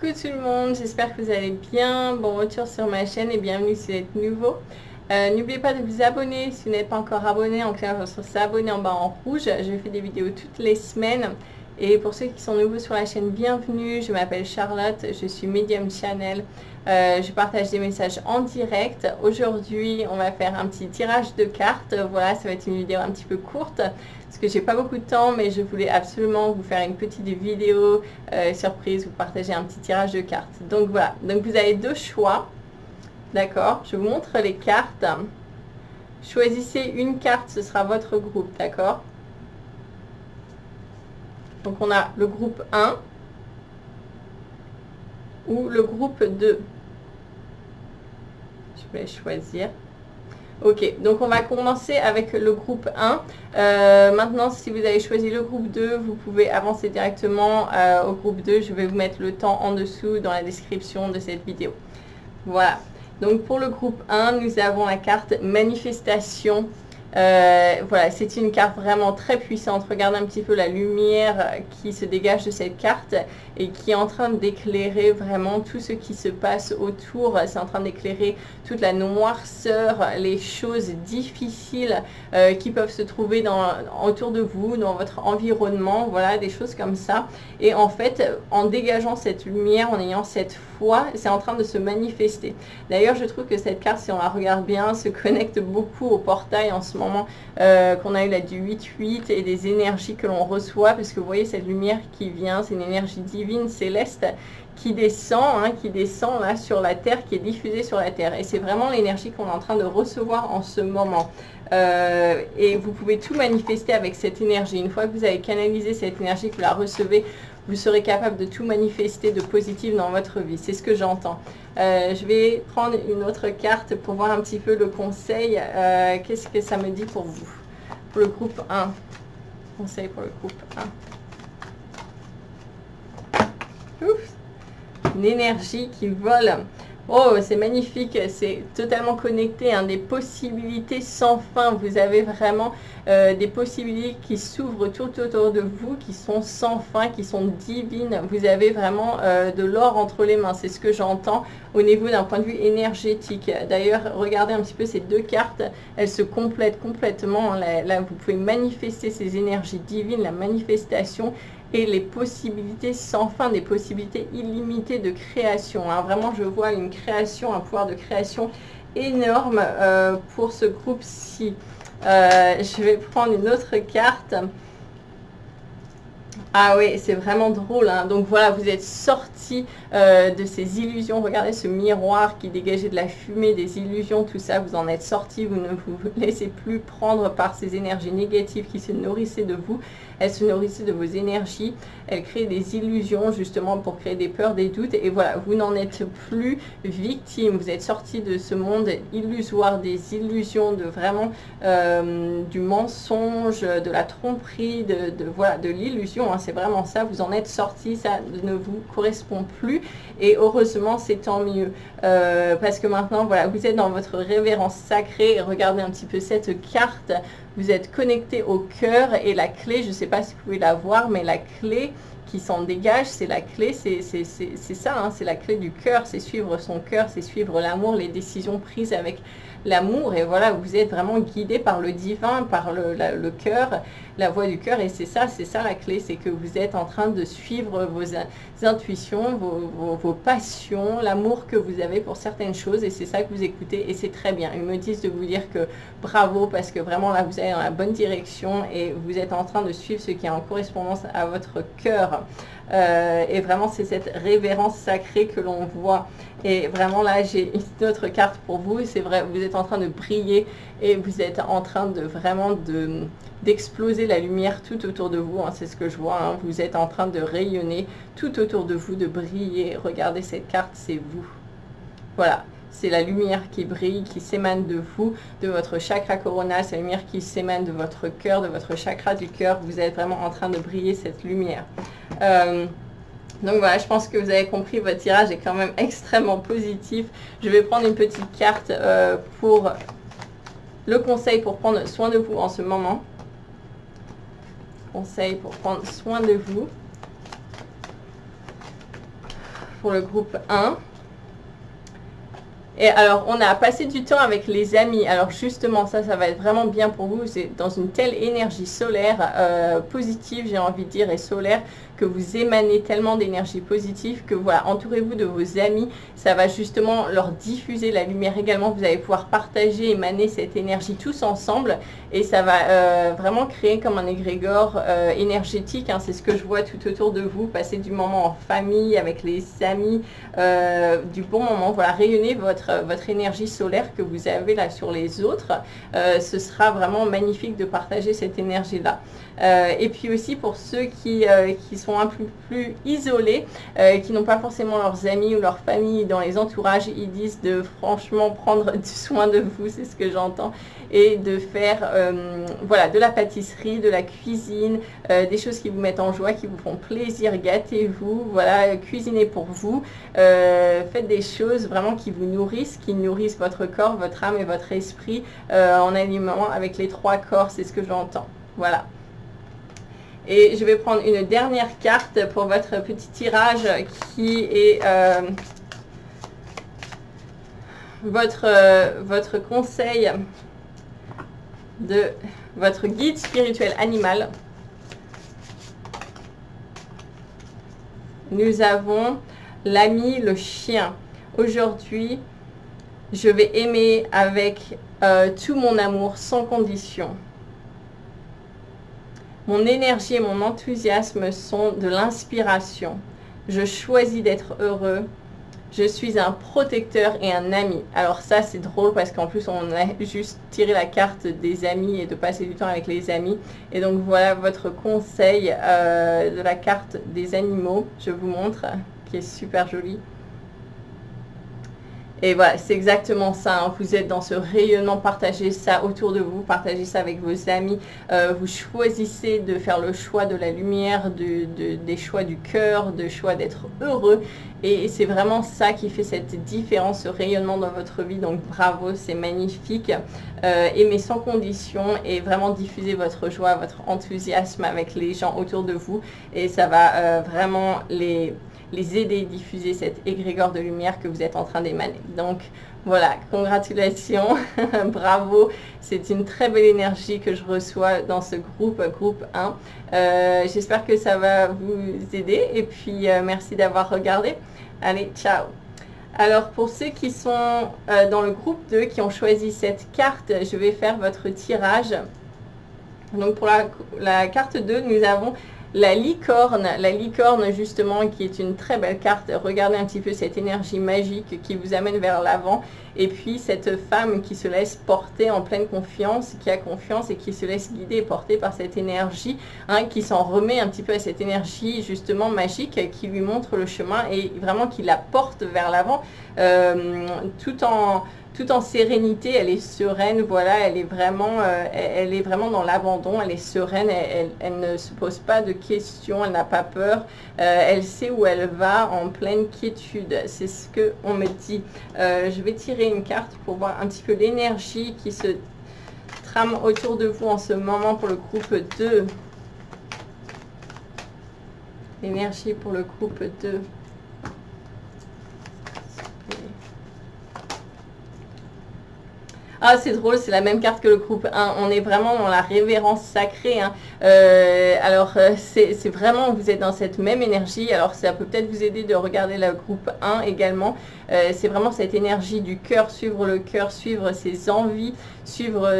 Coucou tout le monde, j'espère que vous allez bien. Bon retour sur ma chaîne et bienvenue si vous êtes nouveau. Euh, n'oubliez pas de vous abonner si vous n'êtes pas encore abonné en cliquant sur s'abonner en bas en rouge. Je fais des vidéos toutes les semaines. Et pour ceux qui sont nouveaux sur la chaîne, bienvenue. Je m'appelle Charlotte, je suis Medium Channel. Euh, je partage des messages en direct. Aujourd'hui, on va faire un petit tirage de cartes. Voilà, ça va être une vidéo un petit peu courte parce que j'ai pas beaucoup de temps, mais je voulais absolument vous faire une petite vidéo euh, surprise, vous partager un petit tirage de cartes. Donc voilà, donc vous avez deux choix. D'accord? Je vous montre les cartes. Choisissez une carte, ce sera votre groupe, d'accord? Donc on a le groupe 1 ou le groupe 2. Je vais choisir. Ok, donc on va commencer avec le groupe 1. Euh, maintenant, si vous avez choisi le groupe 2, vous pouvez avancer directement euh, au groupe 2. Je vais vous mettre le temps en dessous dans la description de cette vidéo. Voilà. Donc pour le groupe 1, nous avons la carte manifestation euh, voilà, c'est une carte vraiment très puissante. Regardez un petit peu la lumière qui se dégage de cette carte et qui est en train d'éclairer vraiment tout ce qui se passe autour. C'est en train d'éclairer toute la noirceur, les choses difficiles euh, qui peuvent se trouver autour de vous, dans votre environnement. Voilà, des choses comme ça. Et en fait, en dégageant cette lumière, en ayant cette c'est en train de se manifester. D'ailleurs, je trouve que cette carte, si on la regarde bien, se connecte beaucoup au portail en ce moment euh, qu'on a eu là du 8-8 et des énergies que l'on reçoit, parce que vous voyez cette lumière qui vient, c'est une énergie divine, céleste, qui descend, hein, qui descend là sur la Terre, qui est diffusée sur la Terre. Et c'est vraiment l'énergie qu'on est en train de recevoir en ce moment. Euh, et vous pouvez tout manifester avec cette énergie. Une fois que vous avez canalisé cette énergie, que vous la recevez, vous serez capable de tout manifester de positif dans votre vie. C'est ce que j'entends. Euh, je vais prendre une autre carte pour voir un petit peu le conseil. Euh, qu'est-ce que ça me dit pour vous Pour le groupe 1. Conseil pour le groupe 1. Ouf Une énergie qui vole. Oh, c'est magnifique, c'est totalement connecté, hein, des possibilités sans fin. Vous avez vraiment euh, des possibilités qui s'ouvrent tout autour de vous, qui sont sans fin, qui sont divines. Vous avez vraiment euh, de l'or entre les mains, c'est ce que j'entends au niveau d'un point de vue énergétique. D'ailleurs, regardez un petit peu ces deux cartes, elles se complètent complètement. là vous pouvez manifester ces énergies divines, la manifestation et les possibilités sans fin, des possibilités illimitées de création. Hein. Vraiment, je vois une création, un pouvoir de création énorme euh, pour ce groupe-ci. Euh, je vais prendre une autre carte. Ah oui, c'est vraiment drôle. Hein. Donc voilà, vous êtes sorti euh, de ces illusions. Regardez ce miroir qui dégageait de la fumée, des illusions, tout ça. Vous en êtes sorti. Vous ne vous laissez plus prendre par ces énergies négatives qui se nourrissaient de vous. Elles se nourrissaient de vos énergies. Elles créent des illusions justement pour créer des peurs, des doutes. Et voilà, vous n'en êtes plus victime. Vous êtes sorti de ce monde illusoire, des illusions, de vraiment euh, du mensonge, de la tromperie, de l'illusion. Hein c'est vraiment ça, vous en êtes sorti, ça ne vous correspond plus. Et heureusement, c'est tant mieux. Euh, parce que maintenant, voilà, vous êtes dans votre révérence sacrée. regardez un petit peu cette carte. Vous êtes connecté au cœur et la clé, je ne sais pas si vous pouvez la voir, mais la clé qui s'en dégage, c'est la clé, c'est ça, hein, c'est la clé du cœur, c'est suivre son cœur, c'est suivre l'amour, les décisions prises avec l'amour. Et voilà, vous êtes vraiment guidé par le divin, par le, le cœur, la voix du cœur. Et c'est ça, c'est ça la clé, c'est que vous êtes en train de suivre vos intuitions, vos, vos, passions, l'amour que vous avez pour certaines choses. Et c'est ça que vous écoutez. Et c'est très bien. Ils me disent de vous dire que bravo, parce que vraiment là, vous êtes dans la bonne direction et vous êtes en train de suivre ce qui est en correspondance à votre cœur. Euh, et vraiment, c'est cette révérence sacrée que l'on voit. Et vraiment, là, j'ai une autre carte pour vous. C'est vrai, vous êtes en train de briller et vous êtes en train de vraiment de d'exploser la lumière tout autour de vous. Hein. c'est ce que je vois. Hein. vous êtes en train de rayonner tout autour de vous, de briller. Regardez cette carte, c'est vous. Voilà. C'est la lumière qui brille, qui s'émane de vous, de votre chakra corona. C'est la lumière qui s'émane de votre cœur, de votre chakra du cœur. Vous êtes vraiment en train de briller cette lumière. Euh, donc voilà, je pense que vous avez compris, votre tirage est quand même extrêmement positif. Je vais prendre une petite carte euh, pour le conseil pour prendre soin de vous en ce moment. Conseil pour prendre soin de vous. Pour le groupe 1. Et alors, on a passé du temps avec les amis. Alors justement, ça, ça va être vraiment bien pour vous. C'est dans une telle énergie solaire euh, positive, j'ai envie de dire, et solaire, que vous émanez tellement d'énergie positive que voilà, entourez-vous de vos amis. Ça va justement leur diffuser la lumière également. Vous allez pouvoir partager, émaner cette énergie tous ensemble. Et ça va euh, vraiment créer comme un égrégore euh, énergétique. Hein. C'est ce que je vois tout autour de vous. Passer du moment en famille, avec les amis, du bon moment. Voilà, rayonner votre votre, énergie solaire que vous avez là sur les autres. Euh, ce sera vraiment magnifique de partager cette énergie-là. Euh, et puis aussi pour ceux qui, euh, qui sont un peu plus isolés, qui n'ont pas forcément leurs amis ou leur famille dans les entourages, ils disent de franchement prendre soin de vous, c'est ce que j'entends, et de faire voilà, de la pâtisserie, de la cuisine, des choses qui vous mettent en joie, qui vous font plaisir, gâtez-vous, voilà, cuisinez pour vous, faites des choses vraiment qui vous nourrissent qui nourrissent votre corps, votre âme et votre esprit euh, en alignement avec les trois corps, c'est ce que j'entends. Voilà. Et je vais prendre une dernière carte pour votre petit tirage qui est euh, votre, euh, votre conseil de votre guide spirituel animal. Nous avons l'ami, le chien. Aujourd'hui, je vais aimer avec euh, tout mon amour, sans condition. Mon énergie et mon enthousiasme sont de l'inspiration. Je choisis d'être heureux. Je suis un protecteur et un ami. Alors ça, c'est drôle parce qu'en plus, on a juste tiré la carte des amis et de passer du temps avec les amis. Et donc, voilà votre conseil euh, de la carte des animaux. Je vous montre, qui est super jolie. Et voilà, c'est exactement ça. Hein. Vous êtes dans ce rayonnement, partagez ça autour de vous, partagez ça avec vos amis. Euh, vous choisissez de faire le choix de la lumière, des choix du cœur, de choix d'être heureux. Et c'est vraiment ça qui fait cette différence, ce rayonnement dans votre vie. Donc bravo, c'est magnifique. Euh, aimez sans condition et vraiment diffuser votre joie, votre enthousiasme avec les gens autour de vous. Et ça va euh, vraiment les les aider à diffuser cette égrégore de lumière que vous êtes en train d'émaner. Donc voilà, congratulations, bravo, c'est une très belle énergie que je reçois dans ce groupe, groupe 1. Euh, j'espère que ça va vous aider et puis euh, merci d'avoir regardé. Allez, ciao alors pour ceux qui sont euh, dans le groupe 2, qui ont choisi cette carte, je vais faire votre tirage. Donc pour la, la carte 2, nous avons la licorne, la licorne justement qui est une très belle carte, regardez un petit peu cette énergie magique qui vous amène vers l'avant. Et puis cette femme qui se laisse porter en pleine confiance, qui a confiance et qui se laisse guider et porter par cette énergie, hein, qui s'en remet un petit peu à cette énergie justement magique qui lui montre le chemin et vraiment qui la porte vers l'avant euh, tout en tout en sérénité, elle est sereine, voilà, elle est vraiment, euh, elle, est vraiment dans l'abandon, elle est sereine, elle, ne se pose pas de questions, elle n'a pas peur, euh, elle sait où elle va en pleine quiétude. C'est ce que on me dit. Euh, je vais tirer une carte pour voir un petit peu l'énergie qui se trame autour de vous en ce moment pour le groupe 2. L'énergie pour le groupe 2. Ah, c'est drôle, c'est la même carte que le groupe 1. On est vraiment dans la révérence sacrée. Hein. Euh, alors, euh, c'est vraiment, vous êtes dans cette même énergie. Alors, ça peut peut-être vous aider de regarder le groupe 1 également. Euh, c'est vraiment cette énergie du cœur, suivre le cœur, suivre ses envies, suivre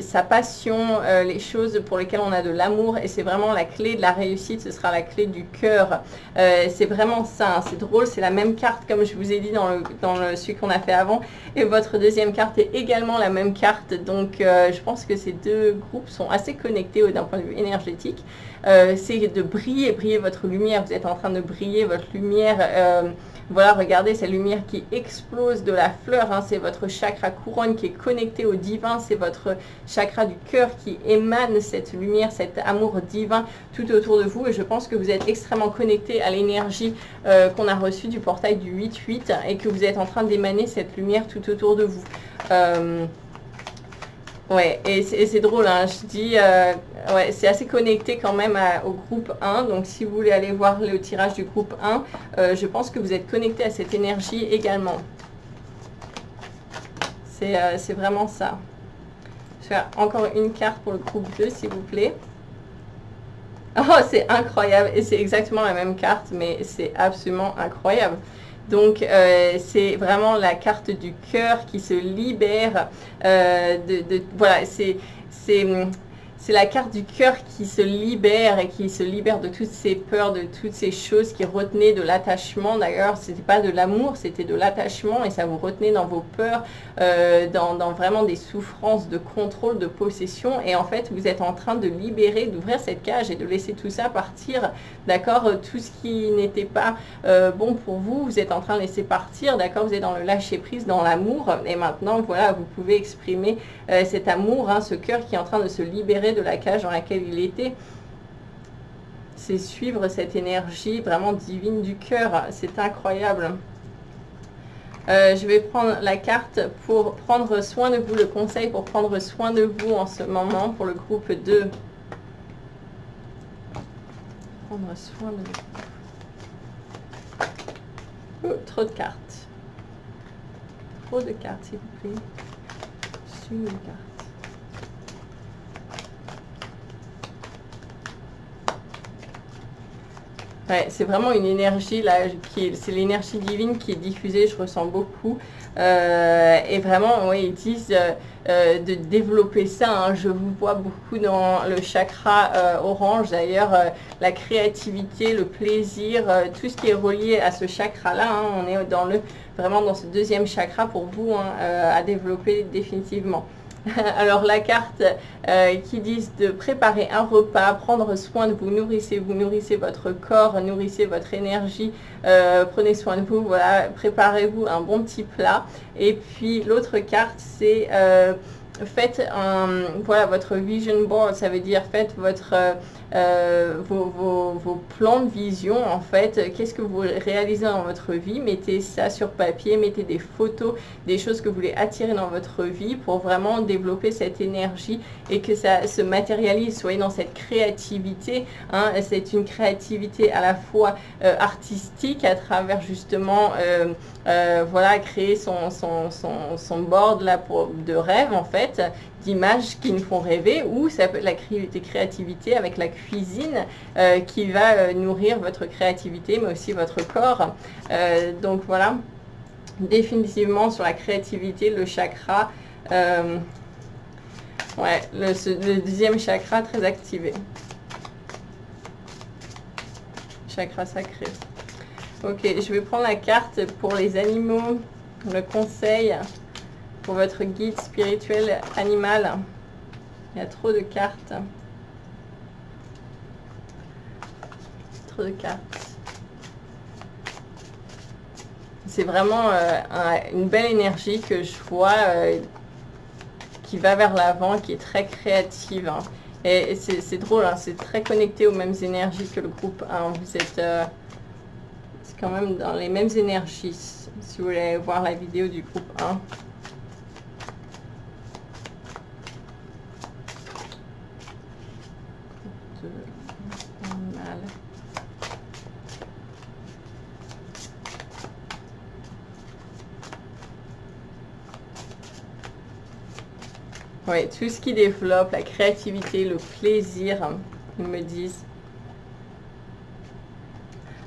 sa passion, les choses pour lesquelles on a de l'amour. Et c'est vraiment la clé de la réussite, ce sera la clé du cœur. c'est vraiment ça. Hein. C'est drôle, c'est la même carte comme je vous ai dit dans, celui qu'on a fait avant. Et votre deuxième carte est également la même carte. Donc, je pense que ces deux groupes sont assez connectés d'un point de vue énergétique. Euh, c'est de briller, briller votre lumière. Vous êtes en train de briller votre lumière. Euh, voilà, regardez cette lumière qui explose de la fleur. Hein. c'est votre chakra couronne qui est connecté au divin. C'est votre chakra du cœur qui émane cette lumière, cet amour divin tout autour de vous. Et je pense que vous êtes extrêmement connecté à l'énergie qu'on a reçue du portail du 8-8 et que vous êtes en train d'émaner cette lumière tout autour de vous. Ouais, et c'est drôle, hein, je dis, euh, ouais, c'est assez connecté quand même au groupe 1. Donc, si vous voulez aller voir le tirage du groupe 1, euh, je pense que vous êtes connecté à cette énergie également. C'est euh, vraiment ça. Je vais faire encore une carte pour le groupe 2, s'il vous plaît. Oh, c'est incroyable. Et c'est exactement la même carte, mais c'est absolument incroyable. Donc, euh, c'est vraiment la carte du cœur qui se libère. Euh, de, voilà, c'est c'est la carte du cœur qui se libère et qui se libère de toutes ces peurs, de toutes ces choses qui retenaient de l'attachement. D'ailleurs, ce n'était pas de l'amour, c'était de l'attachement et ça vous retenait dans vos peurs, euh, dans, vraiment des souffrances de contrôle, de possession. Et en fait, vous êtes en train de libérer, d'ouvrir cette cage et de laisser tout ça partir. D'accord Tout ce qui n'était pas euh, bon pour vous, vous êtes en train de laisser partir. D'accord Vous êtes dans le lâcher prise, dans l'amour. Et maintenant, voilà, vous pouvez exprimer euh, cet amour, hein, ce cœur qui est en train de se libérer de la cage dans laquelle il était. C'est suivre cette énergie vraiment divine du cœur. C'est incroyable. Euh, je vais prendre la carte pour prendre soin de vous, le conseil pour prendre soin de vous en ce moment pour le groupe 2. Prendre soin de vous. Oh, trop de cartes. Trop de cartes, s'il vous plaît. Une carte. C'est vraiment une énergie là, c'est l'énergie divine qui est diffusée, je ressens beaucoup. Euh, et vraiment, oui, ils disent euh, euh, de développer ça. Hein. Je vous vois beaucoup dans le chakra orange. D'ailleurs, la créativité, le plaisir, tout ce qui est relié à ce chakra-là, hein. on est dans le, vraiment dans ce deuxième chakra pour vous hein, à développer définitivement. Alors la carte euh, qui dit de préparer un repas, prendre soin de vous, nourrissez vous, nourrissez votre corps, nourrissez votre énergie, euh, prenez soin de vous, voilà, préparez-vous un bon petit plat. Et puis l'autre carte c'est euh, faites un, voilà, votre vision board, ça veut dire faites votre euh, vos, plans de vision, en fait, qu'est-ce que vous réalisez dans votre vie, mettez ça sur papier, mettez des photos, des choses que vous voulez attirer dans votre vie pour vraiment développer cette énergie et que ça se matérialise, soyez dans cette créativité. Hein, c'est une créativité à la fois euh, artistique à travers justement, euh, voilà, créer son, son, son, son board là pour, de rêve en fait, d'images qui nous font rêver ou ça peut être la créativité avec la cuisine euh, qui va euh, nourrir votre créativité mais aussi votre corps. Euh, donc voilà, définitivement sur la créativité, le chakra, ouais, le, deuxième chakra très activé. Chakra sacré. Ok, je vais prendre la carte pour les animaux, le conseil pour votre guide spirituel animal. Il y a trop de cartes. Trop de cartes. C'est vraiment euh, une belle énergie que je vois euh, qui va vers l'avant, qui est très créative. Hein. Et, c'est drôle, hein, c'est très connecté aux mêmes énergies que le groupe 1. Vous êtes euh, quand même dans les mêmes énergies, si vous voulez voir la vidéo du groupe 1. Oui, tout ce qui développe la créativité, le plaisir, ils me disent.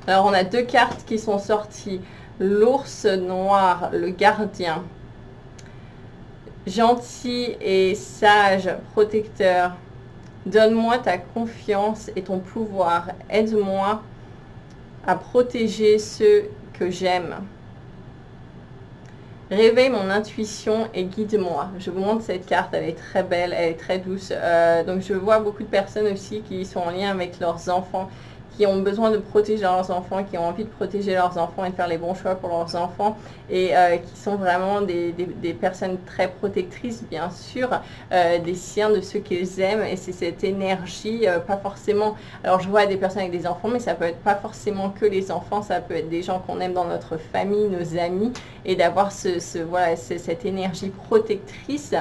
Alors, on a deux cartes qui sont sorties. L'ours noir, le gardien. Gentil et sage, protecteur. Donne-moi ta confiance et ton pouvoir. Aide-moi à protéger ceux que j'aime. Réveille mon intuition et guide-moi. Je vous montre cette carte, elle est très belle, elle est très douce. Euh, donc je vois beaucoup de personnes aussi qui sont en lien avec leurs enfants qui ont besoin de protéger leurs enfants, qui ont envie de protéger leurs enfants et de faire les bons choix pour leurs enfants et euh, qui sont vraiment des, personnes très protectrices, bien sûr, euh, des siens de ceux qu'ils aiment. Et c'est cette énergie, euh, pas forcément... Alors je vois des personnes avec des enfants, mais ça peut être pas forcément que les enfants, ça peut être des gens qu'on aime dans notre famille, nos amis, et d'avoir ce, voilà, cette énergie protectrice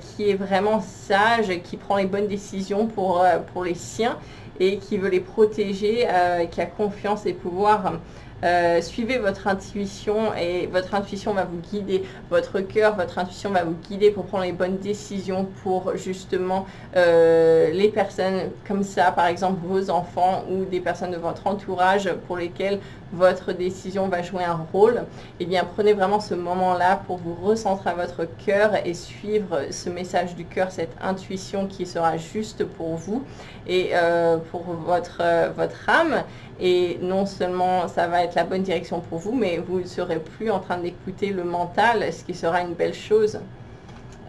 qui est vraiment sage, qui prend les bonnes décisions pour, pour les siens et qui veut les protéger, qui a confiance et pouvoir euh, suivez votre intuition et votre intuition va vous guider, votre cœur, votre intuition va vous guider pour prendre les bonnes décisions pour justement euh, les personnes comme ça, par exemple vos enfants ou des personnes de votre entourage pour lesquelles votre décision va jouer un rôle. Eh bien prenez vraiment ce moment-là pour vous recentrer à votre cœur et suivre ce message du cœur, cette intuition qui sera juste pour vous et euh, pour votre, votre âme. Et non seulement ça va être la bonne direction pour vous, mais vous ne serez plus en train d'écouter le mental, ce qui sera une belle chose.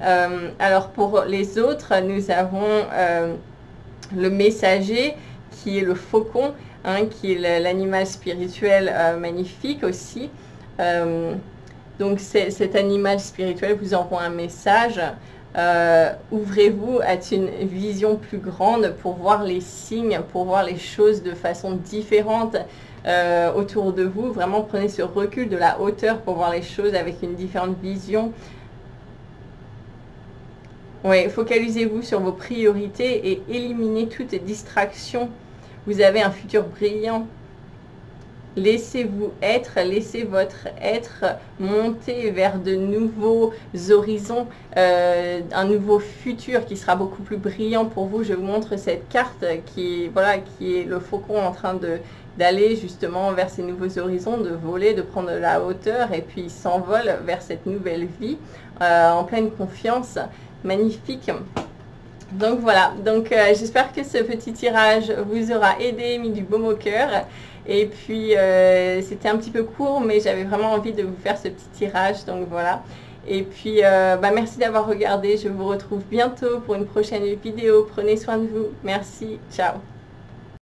Euh, alors pour les autres, nous avons euh, le messager qui est le faucon, hein, qui est l'animal spirituel euh, magnifique aussi. donc cet animal spirituel vous envoie un message euh, ouvrez-vous à une vision plus grande pour voir les signes, pour voir les choses de façon différente euh, autour de vous. Vraiment prenez ce recul de la hauteur pour voir les choses avec une différente vision. Oui, focalisez-vous sur vos priorités et éliminez toute distraction. Vous avez un futur brillant. Laissez-vous être, laissez votre être monter vers de nouveaux horizons, euh, un nouveau futur qui sera beaucoup plus brillant pour vous. Je vous montre cette carte qui, voilà, qui est le faucon en train de d'aller justement vers ces nouveaux horizons, de voler, de prendre de la hauteur et puis il s'envole vers cette nouvelle vie euh, en pleine confiance. Magnifique. Donc voilà, donc euh, j'espère que ce petit tirage vous aura aidé, mis du baume au cœur. Et puis, euh, c'était un petit peu court, mais j'avais vraiment envie de vous faire ce petit tirage. Donc voilà. Et puis, euh, bah, merci d'avoir regardé. Je vous retrouve bientôt pour une prochaine vidéo. Prenez soin de vous. Merci. Ciao.